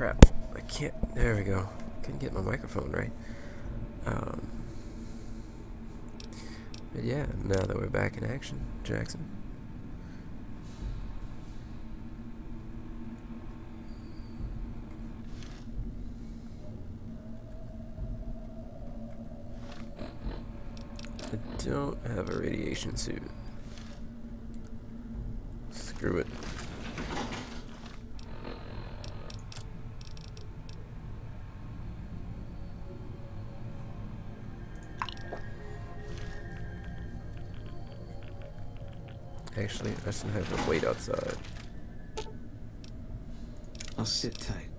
crap. I can't. There we go. Couldn't get my microphone right. Um, but yeah, now that we're back in action, Jackson. I don't have a radiation suit. Screw it. Actually, I shouldn't have to wait outside. I'll sit tight.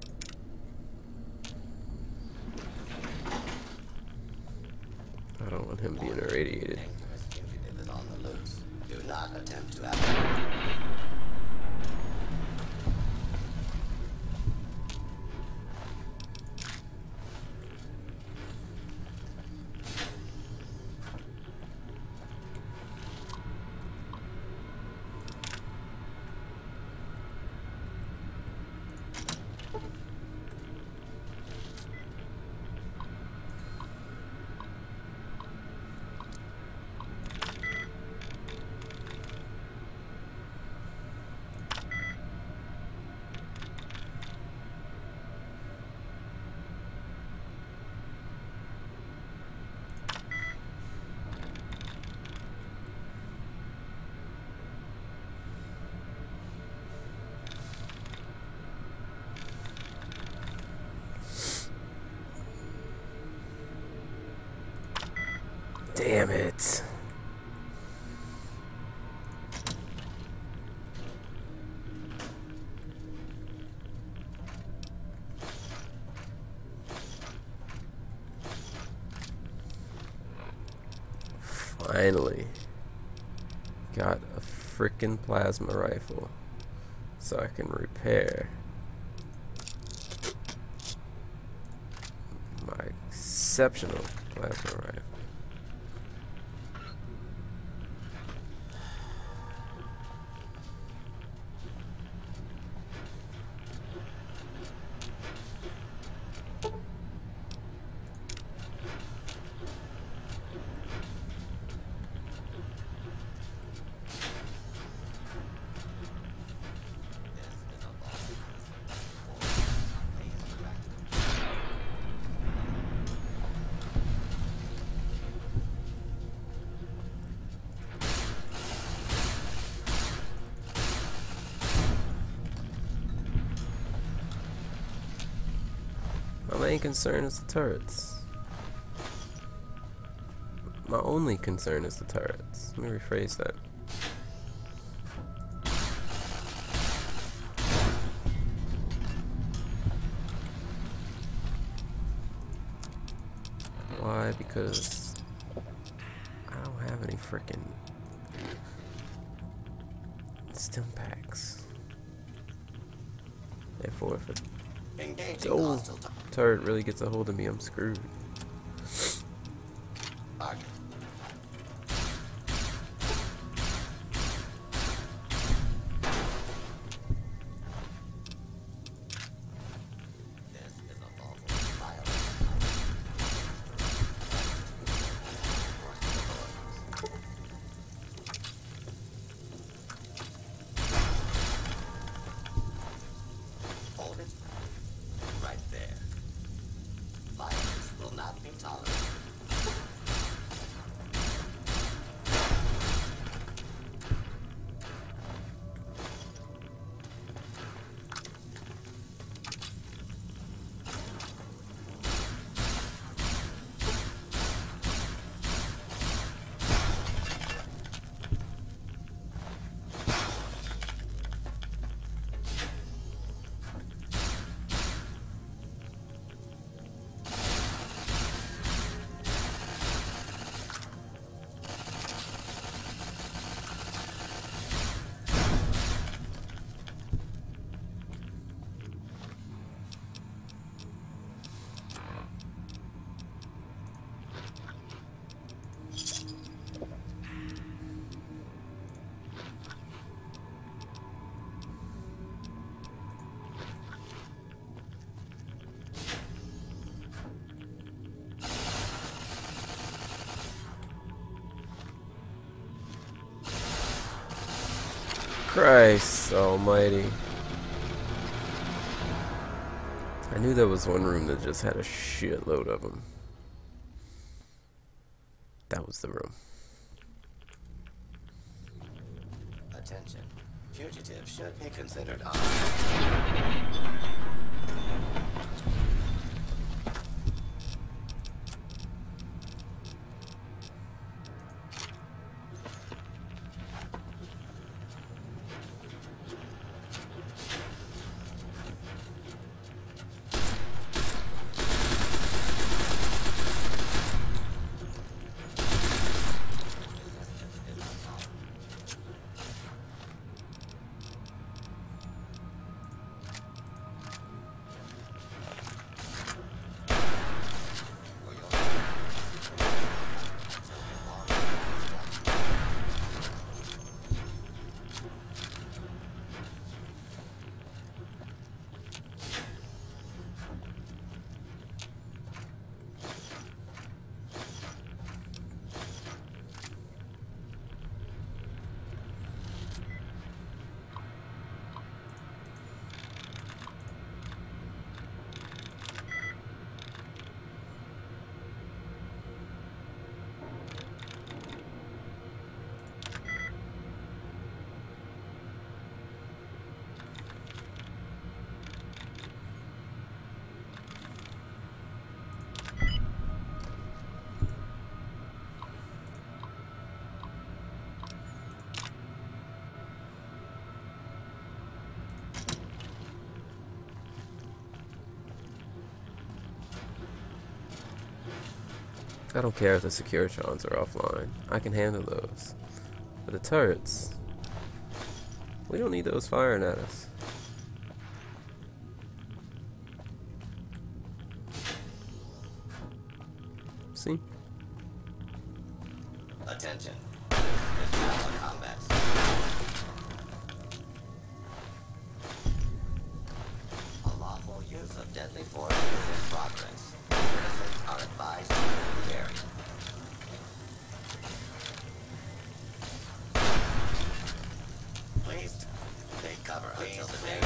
Damn it. Finally got a frickin' plasma rifle so I can repair my exceptional plasma rifle. Main concern is the turrets. My only concern is the turrets. Let me rephrase that. Why? Because I don't have any freaking stim packs. Therefore, if Engaging Oh, turret really gets a hold of me, I'm screwed. Christ almighty. I knew there was one room that just had a shitload of them. That was the room. Attention. Fugitive should be considered on. I don't care if the Securitrons are offline. I can handle those. But the turrets... We don't need those firing at us. See? Attention. A lawful use of deadly force is in progress. Please take cover until the day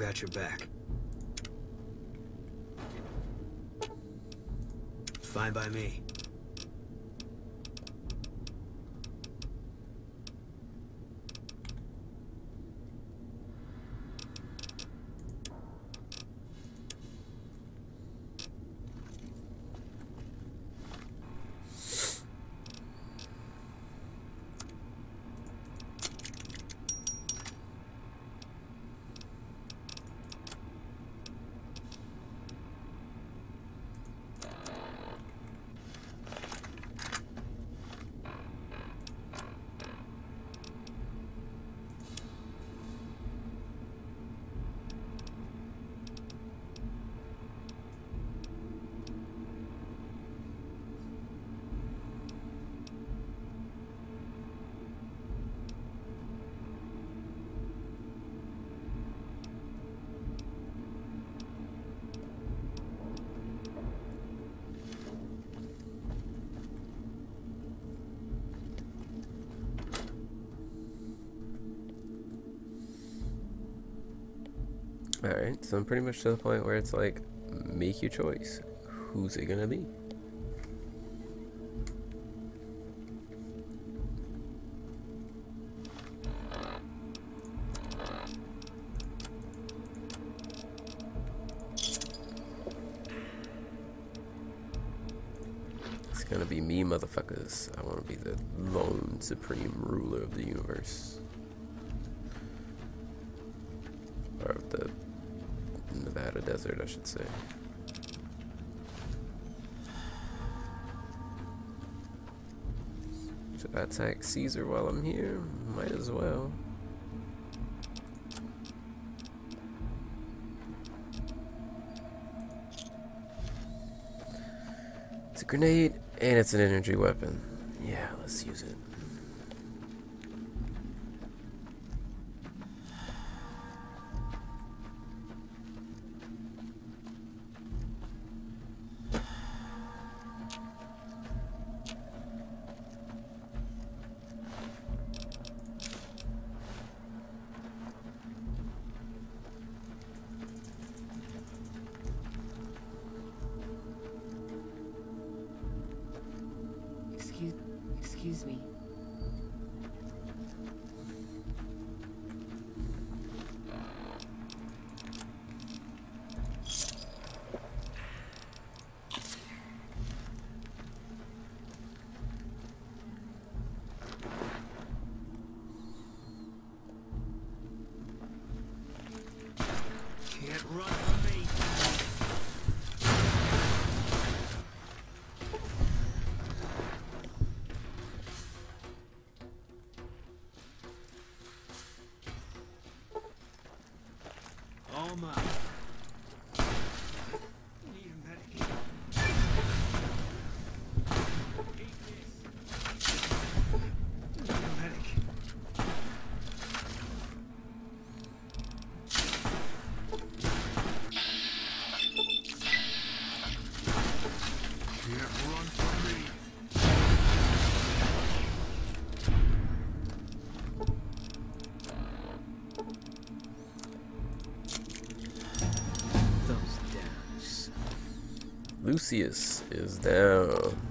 got your back. Fine by me. Alright, so I'm pretty much to the point where it's like, make your choice. Who's it gonna be? It's gonna be me, motherfuckers. I wanna be the lone supreme ruler of the universe. Should say. Should I attack Caesar while I'm here? Might as well. It's a grenade and it's an energy weapon. Yeah, let's use it. Excuse me. Damn is down.